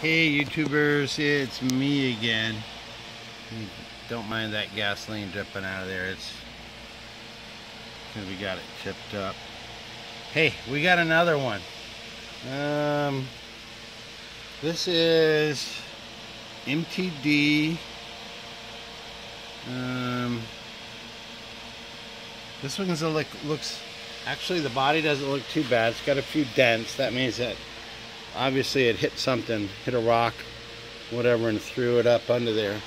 Hey YouTubers, it's me again. Don't mind that gasoline dripping out of there. It's because we got it chipped up. Hey, we got another one. Um, this is MTD. Um, this look looks. Actually, the body doesn't look too bad. It's got a few dents. That means that obviously it hit something, hit a rock, whatever, and threw it up under there.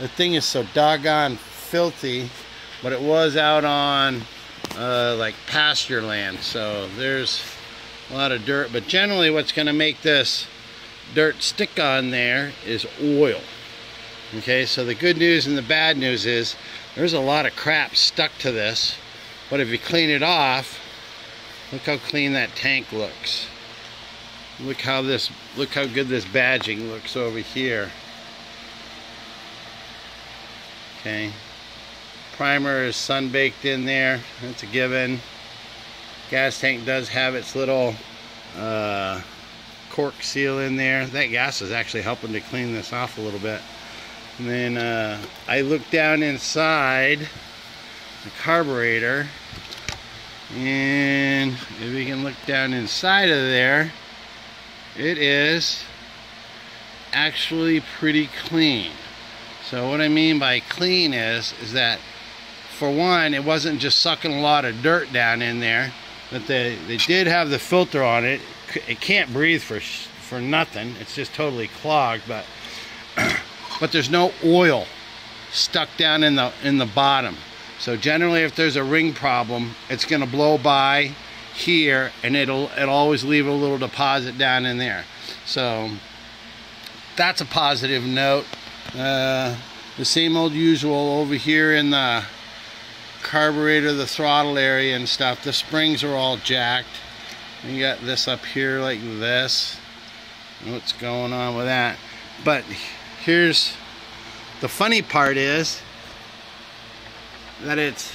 The thing is so doggone filthy, but it was out on uh, like pasture land, so there's a lot of dirt. But generally, what's going to make this dirt stick on there is oil. Okay, so the good news and the bad news is there's a lot of crap stuck to this, but if you clean it off, look how clean that tank looks. Look how this, look how good this badging looks over here. Okay. Primer is sun baked in there. That's a given. Gas tank does have its little uh, cork seal in there. That gas is actually helping to clean this off a little bit. And then uh, I look down inside the carburetor and if we can look down inside of there it is actually pretty clean. So what I mean by clean is, is that for one, it wasn't just sucking a lot of dirt down in there, but they, they did have the filter on it. It can't breathe for, for nothing. It's just totally clogged, but, but there's no oil stuck down in the, in the bottom. So generally if there's a ring problem, it's gonna blow by here and it'll it'll always leave a little deposit down in there. So that's a positive note. Uh, the same old usual over here in the carburetor the throttle area and stuff. The springs are all jacked. You got this up here like this. What's going on with that? But here's the funny part is that it's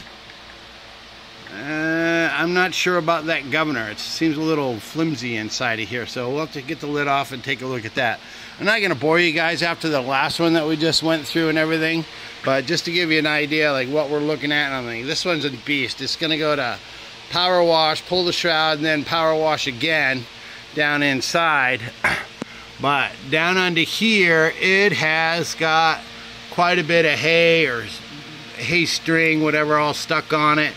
uh, I'm not sure about that governor. It seems a little flimsy inside of here, so we'll have to get the lid off and take a look at that. I'm not going to bore you guys after the last one that we just went through and everything, but just to give you an idea like what we're looking at, I mean, this one's a beast. It's going to go to power wash, pull the shroud, and then power wash again down inside. But down under here, it has got quite a bit of hay or hay string, whatever, all stuck on it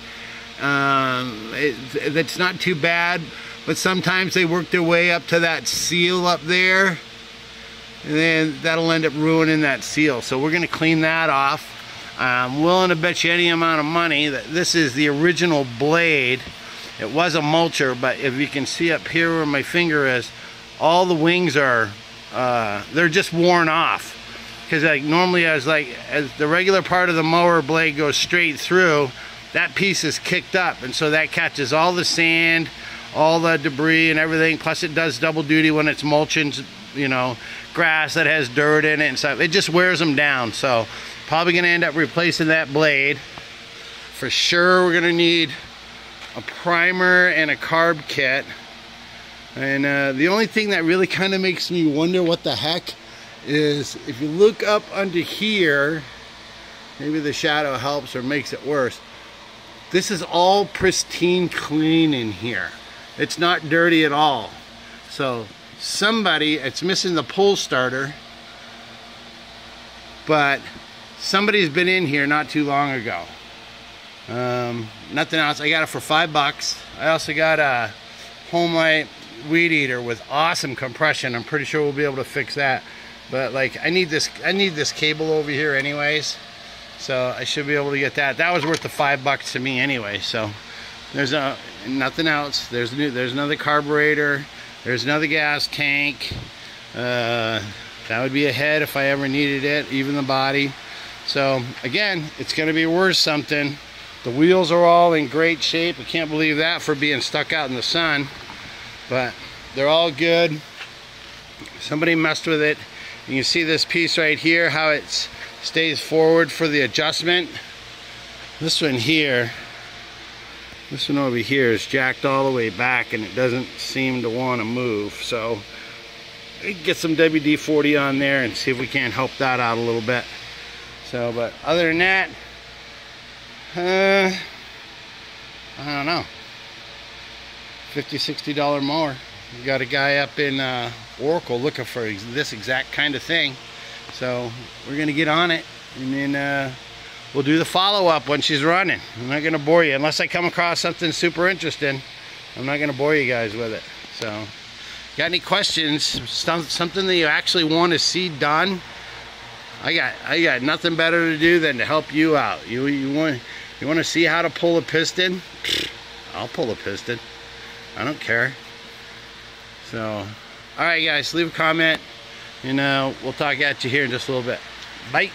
um, it, it's not too bad, but sometimes they work their way up to that seal up there, and then that'll end up ruining that seal. So we're gonna clean that off. I'm willing to bet you any amount of money that this is the original blade. It was a mulcher, but if you can see up here where my finger is, all the wings are, uh, they're just worn off. Because like normally as like, as the regular part of the mower blade goes straight through, that piece is kicked up and so that catches all the sand all the debris and everything. Plus it does double duty when it's mulching you know grass that has dirt in it and stuff. It just wears them down. So probably gonna end up replacing that blade. For sure we're gonna need a primer and a carb kit. And uh, the only thing that really kind of makes me wonder what the heck is if you look up under here maybe the shadow helps or makes it worse this is all pristine clean in here. It's not dirty at all. So somebody, it's missing the pull starter, but somebody's been in here not too long ago. Um, nothing else. I got it for five bucks. I also got a Homelite weed eater with awesome compression. I'm pretty sure we'll be able to fix that. But like, I need this. I need this cable over here, anyways. So I should be able to get that. That was worth the five bucks to me anyway. So there's a, nothing else. There's new, there's another carburetor. There's another gas tank. Uh, that would be a head if I ever needed it, even the body. So again, it's going to be worth something. The wheels are all in great shape. I can't believe that for being stuck out in the sun. But they're all good. Somebody messed with it. You can see this piece right here, how it's stays forward for the adjustment. This one here, this one over here is jacked all the way back and it doesn't seem to want to move. So get some WD-40 on there and see if we can't help that out a little bit. So, but other than that, uh, I don't know. 50 $60 mower. We got a guy up in uh, Oracle looking for this exact kind of thing. So we're to get on it and then uh, we'll do the follow-up when she's running. I'm not to bore you unless I come across something super interesting. I'm not to bore you guys with it. So got any questions, something that you actually want to see done, I got I got nothing better to do than to help you out. You you want you want to see how to pull a piston? I'll pull a piston. I don't care. So, all right, guys, leave a comment, and know, we'll talk at you here in just a little bit. Bye.